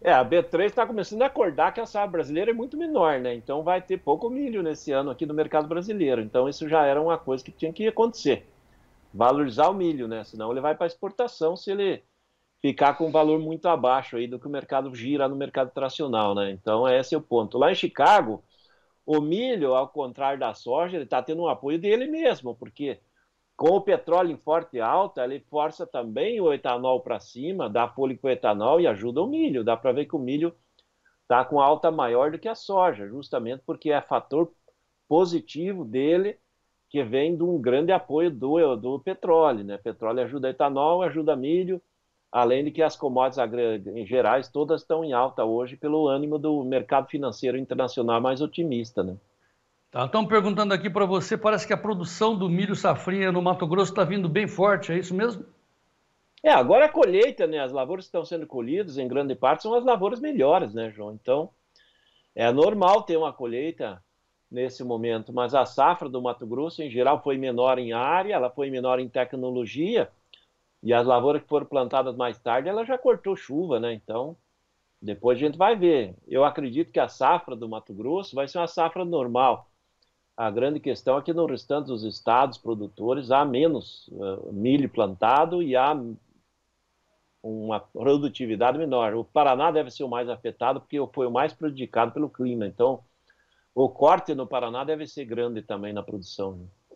É, a B3 está começando a acordar que a safra brasileira é muito menor, né? Então vai ter pouco milho nesse ano aqui no mercado brasileiro. Então isso já era uma coisa que tinha que acontecer. Valorizar o milho, né? Senão ele vai para exportação se ele ficar com um valor muito abaixo aí do que o mercado gira no mercado tracional, né? Então esse é o ponto. Lá em Chicago, o milho, ao contrário da soja, ele está tendo um apoio dele mesmo, porque com o petróleo em forte alta, ele força também o etanol para cima, dá fôlego para o etanol e ajuda o milho. Dá para ver que o milho está com alta maior do que a soja, justamente porque é fator positivo dele que vem de um grande apoio do, do petróleo. Né? Petróleo ajuda etanol, ajuda milho, além de que as commodities em gerais todas estão em alta hoje pelo ânimo do mercado financeiro internacional mais otimista. Né? Tá, estão perguntando aqui para você, parece que a produção do milho safrinha no Mato Grosso está vindo bem forte, é isso mesmo? É, agora a colheita, né? As lavouras que estão sendo colhidas, em grande parte, são as lavouras melhores, né, João? Então, é normal ter uma colheita nesse momento, mas a safra do Mato Grosso, em geral, foi menor em área, ela foi menor em tecnologia, e as lavouras que foram plantadas mais tarde, ela já cortou chuva, né? Então, depois a gente vai ver. Eu acredito que a safra do Mato Grosso vai ser uma safra normal. A grande questão é que no restante dos estados produtores há menos uh, milho plantado e há uma produtividade menor. O Paraná deve ser o mais afetado porque foi o mais prejudicado pelo clima. Então, o corte no Paraná deve ser grande também na produção. Né?